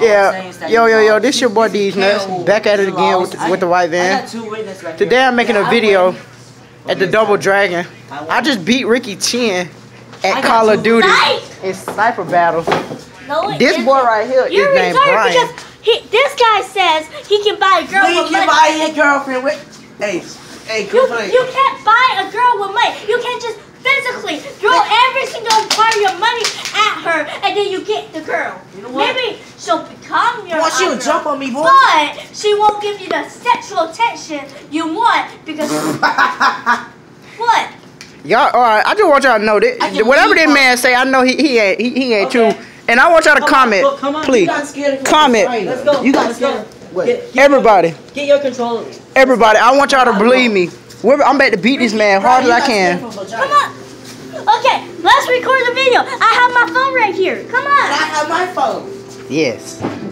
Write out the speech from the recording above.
Yeah, yo, yo, yo, this your boy Deez Nuts. Back at it again with the, with the white van. Today I'm making a video at the Double Dragon. I just beat Ricky Chin at Call of Duty in Sniper Battle. No, This boy right here is named Brian. he, this guy says he can buy a girl We with can money. buy your girlfriend with. Hey, hey, You, you can't buy a girl with money. You can't just physically throw every single part of your money at her and then you get the girl. You know what? Maybe she'll become your Boy, she'll jump on me, boy. But she won't give you the sexual attention you want because what? Y'all, all right. I just want y'all to know that whatever leave that man say, I know he, he ain't he, he ain't Okay. true. And I want y'all to Come comment, look, come on. please. You got Comment. Let's go. You got scared. Get, get Everybody, Get your controller. everybody. I want y'all to believe me. We're, I'm about to beat this man hard as I can. Come on. Okay, let's record the video. I have my phone right here. Come I on. have my phone. Yes.